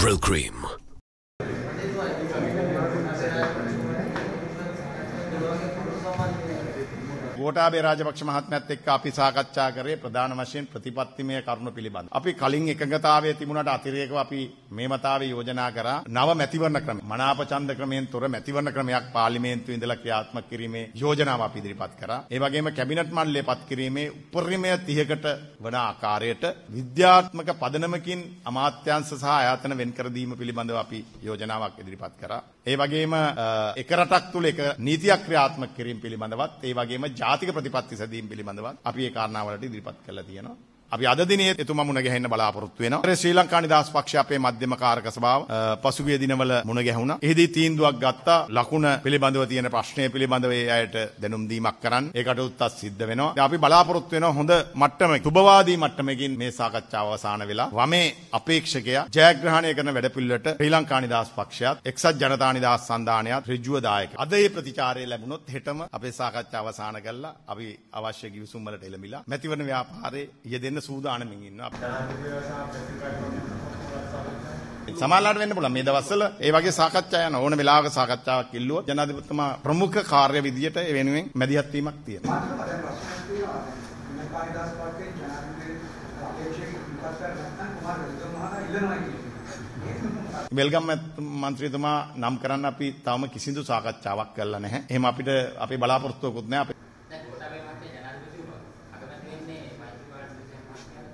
Brill Cream. Gotabaya Rajapaksa මහත්මයත් එක්ක අපි සාකච්ඡා කරේ ප්‍රධාන වශයෙන් ප්‍රතිපත්තිමය කරුණු පිළිබඳ. අපි කලින් එකඟතාවයේ තිබුණාට අතිරේකව අපි මේ මතාවේ යෝජනා කරා නව මැතිවරණ ක්‍රම. මනාප ඡන්ද ක්‍රමයෙන් තොර මැතිවරණ ක්‍රමයක් පාර්ලිමේන්තුවේ ඉඳලා ක්‍රියාත්මක කිරීමේ යෝජනාව අපි ඉදිරිපත් කරා. ඒ වගේම කැබිනට් මණ්ඩලය පත් කිරීමේ උපරිමය 30කට වන ආකාරයට විද්‍යාත්මක පදනමකින් අමාත්‍යාංශ සහ ආයතන වෙන් කර දීම පිළිබඳව අපි යෝජනාවක් ඉදිරිපත් කරා. ඒ වගේම එක රටක් තුළ එක නීතියක් ක්‍රියාත්මක කිරීම පිළිබඳවත් ඒ වගේම ජාතික ප්‍රතිපත්ති සැදීම් පිළිබඳවත් අපි ඒ කාරණාවලට ඉදිරිපත් කළා තියෙනවා. අපි අද දිනේ එතුමා මුණ ගැහෙන්න බලාපොරොත්තු වෙනවා. ශ්‍රී ලංකා නිදහස් පක්ෂය අපේ මධ්‍යම කාරක සභාව පසුගිය දිනවල මුණ ගැහුණා. එහිදී තීන්දුවක් ගත්තා ලකුණ පිළිබඳව තියෙන ප්‍රශ්නය පිළිබඳව ඒ අයට දැනුම් දීමක් කරන්න. ඒකට උත්තර සිද්ධ වෙනවා. අපි බලාපොරොත්තු වෙනවා හොඳ මට්ටමක සුබවාදී මට්ටමකින් මේ සාකච්ඡාව අවසන් වෙලා වමේ අපේක්ෂකයා ජයග්‍රහණය කරන වැඩපිළිවෙලට ශ්‍රී ලංකා නිදහස් පක්ෂයත් එක්සත් ජනතා නිදහස් සන්ධානයත් ඍජුව දායක. අද මේ ප්‍රතිචාරය ලැබුණොත් හෙටම අපේ සාකච්ඡාව අවසන් කරලා අපි අවශ්‍ය කිවිසුම් වලට එළඹිලා මැතිවරණ ව්‍යාපාරයේ යෙදෙන්න සූදානමින් ඉන්නවා. සමහරලාට වෙන්න පුළුවන් මේ දවස්වල ඒ වගේ සාකච්ඡා යන ඕන වෙලාවක සාකච්ඡාවක් ඉල්ලුවොත් ජනාධිපතිතුමා ප්‍රමුඛ කාර්ය විදියට ඒ වෙනුවෙන් මැදිහත් වීමක් තියෙනවා. වෙල්ගම් මන්ත්‍රීතුමා නම් කරන්න අපි තවම කිසිදු සාකච්ඡාවක් කරලා නැහැ. එහෙම අපිට අපේ බලාපොරොත්තුවකුත් නැහැ.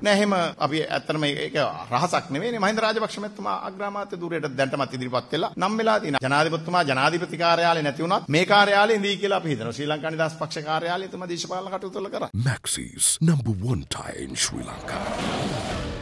නෑ එහෙම අපි ඇත්තටම ඒක රහසක් නෙවෙයිනේ මහින්ද රාජපක්ෂ මැතිතුමා අග්‍රාමාත්‍ය ධූරයට දැන්ටමත් ඉදිරිපත් වෙලා නම් වෙලා තියෙනවා. ජනාධිපතිතුමා ජනාධිපති කාර්යාලේ නැති වුණත් මේ කාර්යාලේ ඉඳී කියලා අපි හිතනවා. ශ්‍රී ලංකා නිදහස් පක්ෂ කාර්යාලයේ තුමා දේශපාලන කටයුතු වල කරා. Maxis, number one tie in Sri Lanka.